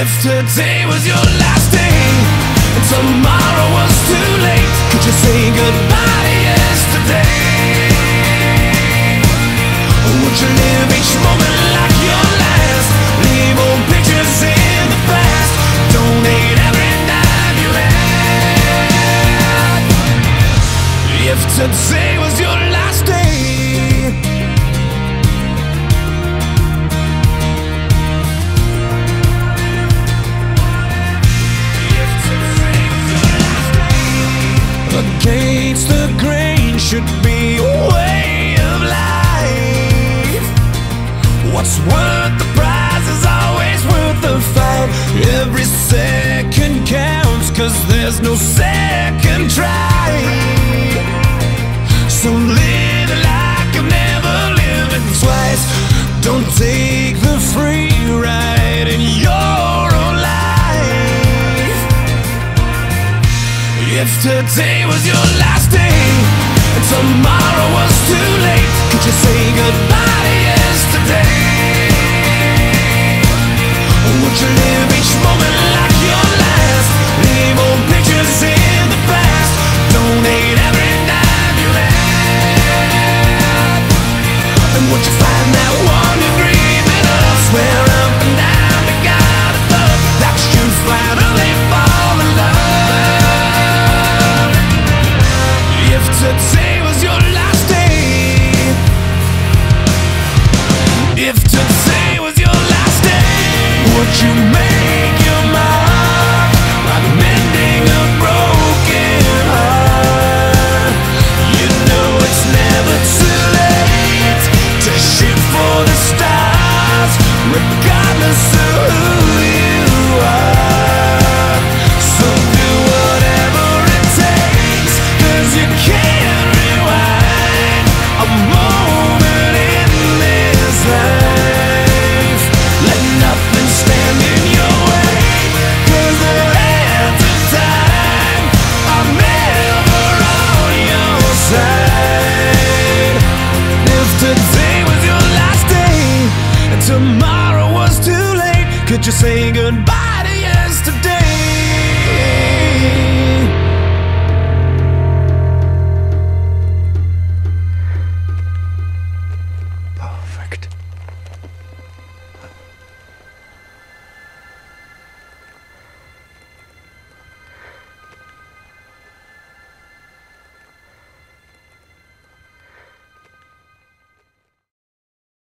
If today was your last day Against the grain should be a way of life. What's worth the prize is always worth the fight. Every second counts, cause there's no second try. So live like you've never lived twice. Don't take If today was your last day and tomorrow was too late, could you say goodbye today was your last day, if today was your last day, would you make your mark by mending a broken heart? You know it's never too late to shoot for the stars, regardless of who could you say goodbye to yesterday?